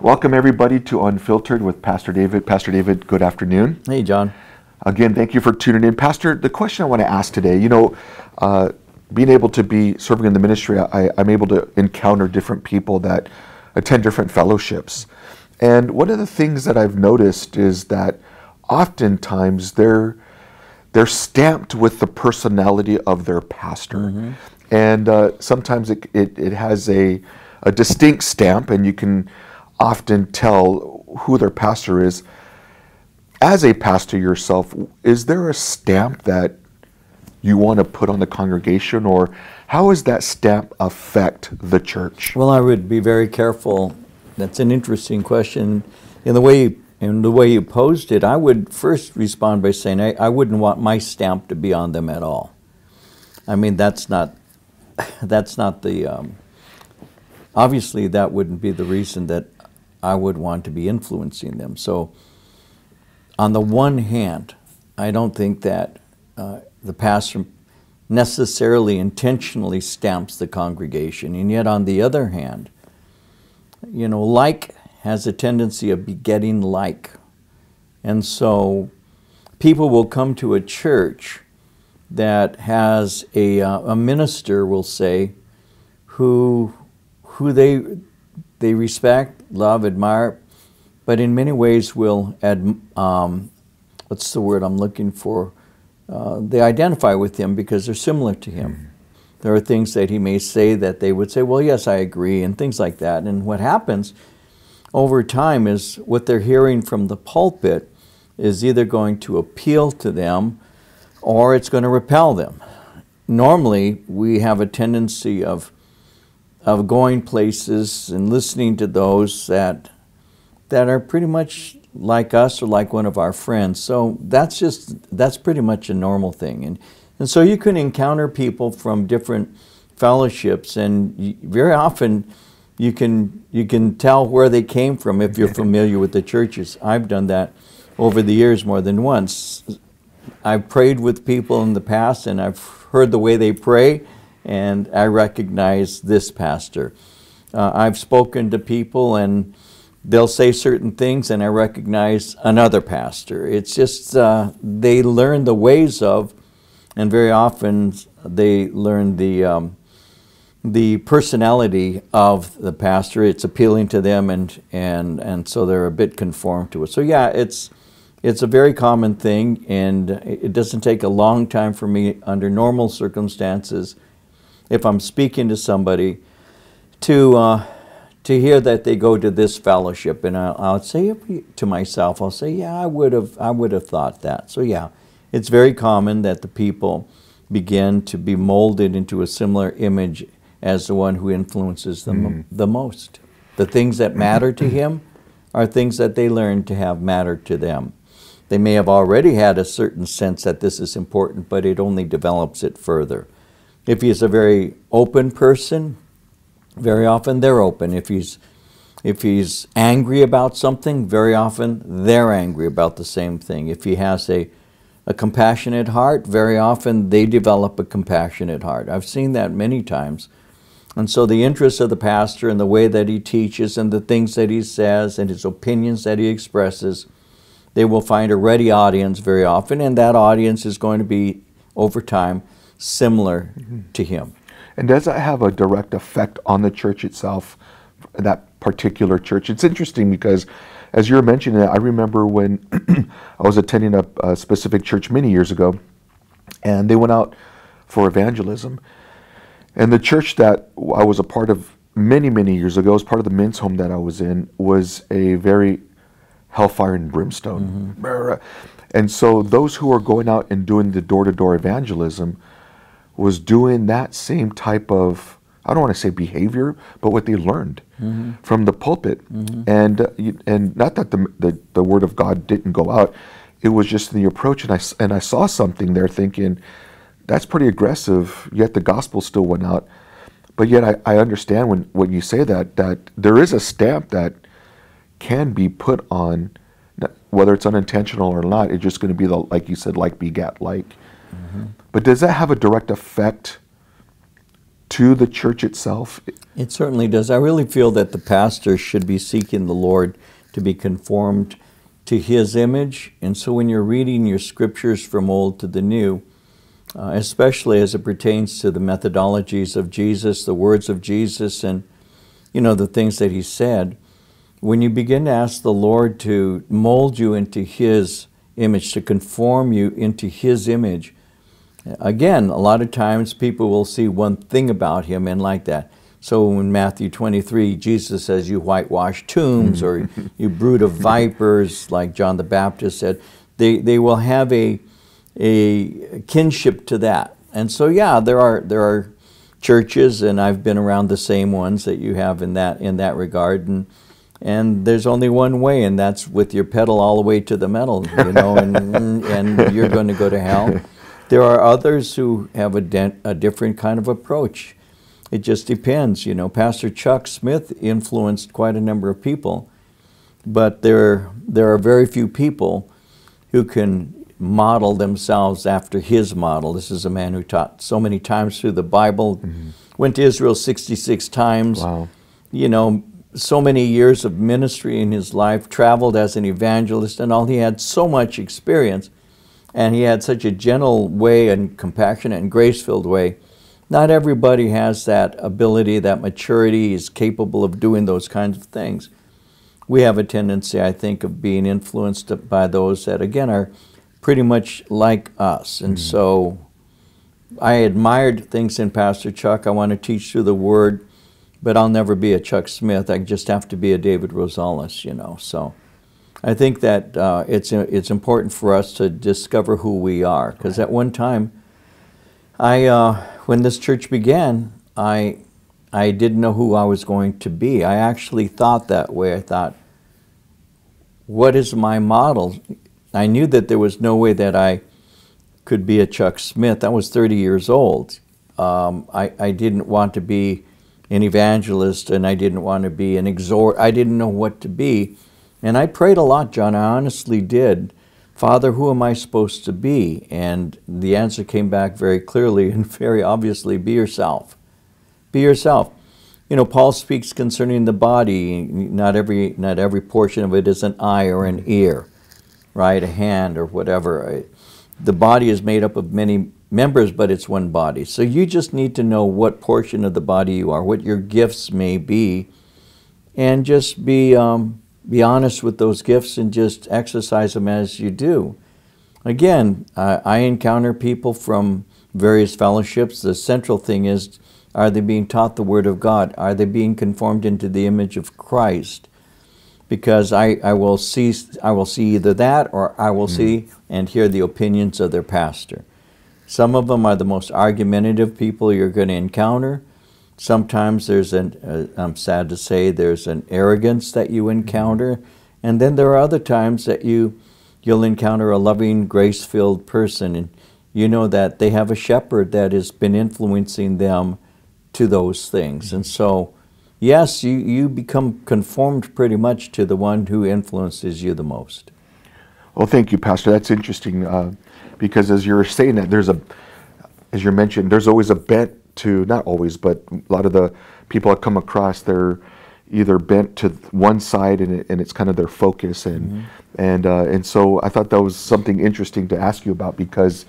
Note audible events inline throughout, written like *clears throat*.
Welcome, everybody, to Unfiltered with Pastor David. Pastor David, good afternoon. Hey, John. Again, thank you for tuning in. Pastor, the question I want to ask today you know, uh, being able to be serving in the ministry, I, I'm able to encounter different people that attend different fellowships. And one of the things that I've noticed is that oftentimes they're they're stamped with the personality of their pastor. Mm-hmm. And uh, sometimes it, it, it has a, a distinct stamp, and you can often tell who their pastor is. As a pastor yourself, is there a stamp that you want to put on the congregation, or how does that stamp affect the church? Well, I would be very careful. That's an interesting question. In the way you, in the way you posed it, I would first respond by saying I, I wouldn't want my stamp to be on them at all. I mean, that's not *laughs* that's not the um, obviously that wouldn't be the reason that I would want to be influencing them. So, on the one hand, I don't think that uh, the pastor necessarily intentionally stamps the congregation. And yet, on the other hand, you know, like has a tendency of begetting like. And so, people will come to a church that has a, uh, a minister, will say, who, who they, they respect, love, admire, but in many ways will, ad, um, what's the word I'm looking for? Uh, they identify with him because they're similar to him. Mm-hmm. There are things that he may say that they would say, well, yes, I agree, and things like that. And what happens over time is what they're hearing from the pulpit is either going to appeal to them or it's going to repel them. Normally, we have a tendency of of going places and listening to those that that are pretty much like us or like one of our friends. So that's just that's pretty much a normal thing. And and so you can encounter people from different fellowships and very often you can you can tell where they came from if you're *laughs* familiar with the churches. I've done that over the years more than once. I've prayed with people in the past and I've heard the way they pray and I recognize this pastor. Uh, I've spoken to people and they'll say certain things and I recognize another pastor. It's just uh, they learn the ways of, and very often they learn the um, the personality of the pastor. It's appealing to them, and and and so they're a bit conformed to it. So yeah, it's it's a very common thing, and it doesn't take a long time for me under normal circumstances if I'm speaking to somebody, to uh, to hear that they go to this fellowship, and I'll, I'll, say to myself, I'll say, yeah, I would have, I would have thought that. So yeah, it's very common that the people begin to be molded into a similar image as the one who influences them mm. the most. The things that matter to him are things that they learn to have matter to them. They may have already had a certain sense that this is important, but it only develops it further. If he's a very open person, very often they're open. If he's if he's angry about something, very often they're angry about the same thing. If he has a, a compassionate heart, very often they develop a compassionate heart. I've seen that many times. And so the interest of the pastor and the way that he teaches and the things that he says and his opinions that he expresses, they will find a ready audience very often, and that audience is going to be, over time, similar mm-hmm. to him. And does that have a direct effect on the church itself, that particular church? It's interesting because, as you're mentioning it, I remember when *clears throat* I was attending a, a, specific church many years ago, and they went out for evangelism. And the church that I was a part of many, many years ago, as part of the men's home that I was in, was a very hellfire and brimstone. Mm-hmm. And so those who are going out and doing the door to door evangelism, was doing that same type of I don't want to say behavior, but what they learned mm-hmm. from the pulpit, mm-hmm. and uh, and not that the, the the word of God didn't go out, it was just the approach, and I and I saw something there, thinking that's pretty aggressive. Yet the gospel still went out, but yet I, I understand when when you say that that there is a stamp that can be put on, whether it's unintentional or not. It's just going to be the like you said, like begat like. Mm-hmm. But does that have a direct effect to the church itself? It certainly does. I really feel that the pastor should be seeking the Lord to be conformed to his image. And so when you're reading your scriptures from old to the new, uh, especially as it pertains to the methodologies of Jesus, the words of Jesus, and you know the things that he said, when you begin to ask the Lord to mold you into his image, to conform you into his image, again, a lot of times people will see one thing about him and like that. So in Matthew 23, Jesus says, You whitewash tombs or *laughs* you brood of vipers, like John the Baptist said. They, they will have a, a kinship to that. And so, yeah, there are, there are churches, and I've been around the same ones that you have in that, in that regard. And, and there's only one way, and that's with your pedal all the way to the metal, you know, and, and you're going to go to hell. There are others who have a, a different kind of approach it just depends. You know, Pastor Chuck Smith influenced quite a number of people, but there, there are very few people who can model themselves after his model. This is a man who taught so many times through the Bible, mm-hmm. went to Israel 66 times. Wow. You know, so many years of ministry in his life, traveled as an evangelist and all. He had so much experience, and he had such a gentle way and compassionate and grace filled way not everybody has that ability, that maturity, is capable of doing those kinds of things. We have a tendency, I think, of being influenced by those that, again, are pretty much like us. And mm-hmm. so I admired things in Pastor Chuck. I want to teach through the Word, but I'll never be a Chuck Smith. I just have to be a David Rosales, you know. So I think that uh, it's, it's important for us to discover who we are, because right. at one time, I. Uh, when this church began, I, I didn't know who I was going to be. I actually thought that way. I thought, what is my model? I knew that there was no way that I could be a Chuck Smith. I was 30 years old. Um, I, I didn't want to be an evangelist and I didn't want to be an exhort. I didn't know what to be. And I prayed a lot, John. I honestly did. Father, who am I supposed to be? And the answer came back very clearly and *laughs* very obviously be yourself. Be yourself. You know, Paul speaks concerning the body. Not every, not every portion of it is an eye or an ear, right? A hand or whatever. The body is made up of many members, but it's one body. So you just need to know what portion of the body you are, what your gifts may be, and just be. Um, be honest with those gifts and just exercise them as you do. Again, uh, I encounter people from various fellowships. The central thing is are they being taught the Word of God? Are they being conformed into the image of Christ? Because I, I will see I will see either that or I will mm. see and hear the opinions of their pastor. Some of them are the most argumentative people you're going to encounter. Sometimes there's an, uh, I'm sad to say, there's an arrogance that you encounter. And then there are other times that you, you'll encounter a loving, grace filled person. And you know that they have a shepherd that has been influencing them to those things. And so, yes, you, you become conformed pretty much to the one who influences you the most. Well, thank you, Pastor. That's interesting uh, because as you're saying that, there's a, as you mentioned, there's always a bent to not always, but a lot of the people I come across, they're either bent to one side and, it, and it's kind of their focus, and mm-hmm. and uh, and so I thought that was something interesting to ask you about because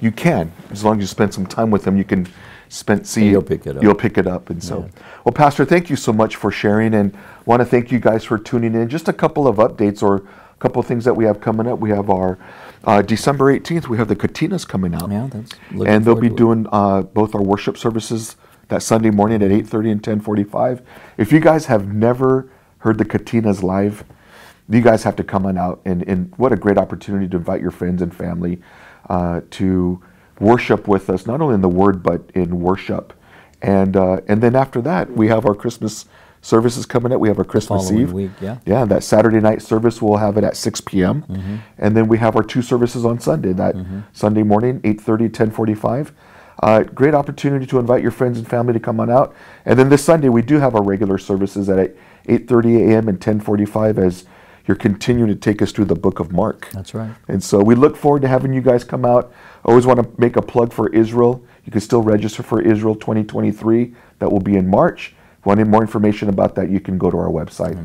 you can, as long as you spend some time with them, you can spend see you'll pick it up. You'll pick it up, and so yeah. well, Pastor, thank you so much for sharing, and want to thank you guys for tuning in. Just a couple of updates or a couple of things that we have coming up. We have our uh, December 18th, we have the Katinas coming out. Yeah, that's and they'll be doing uh, both our worship services that Sunday morning at 8.30 and 10.45. If you guys have never heard the Katinas live, you guys have to come on out. And, and what a great opportunity to invite your friends and family uh, to worship with us, not only in the Word, but in worship. And, uh, and then after that, we have our Christmas services coming up. We have our Christmas Eve. Week, yeah. Yeah, that Saturday night service we'll have it at 6 p.m. Mm-hmm. And then we have our two services on Sunday. That mm-hmm. Sunday morning, 8:30, 10:45. Uh, great opportunity to invite your friends and family to come on out. And then this Sunday we do have our regular services at 8:30 a.m. and 10:45 as you're continuing to take us through the book of Mark. That's right. And so we look forward to having you guys come out. I always want to make a plug for Israel. You can still register for Israel 2023. That will be in March. If you want any more information about that, you can go to our website.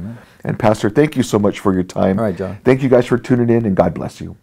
And Pastor, thank you so much for your time. All right, John. Thank you guys for tuning in, and God bless you.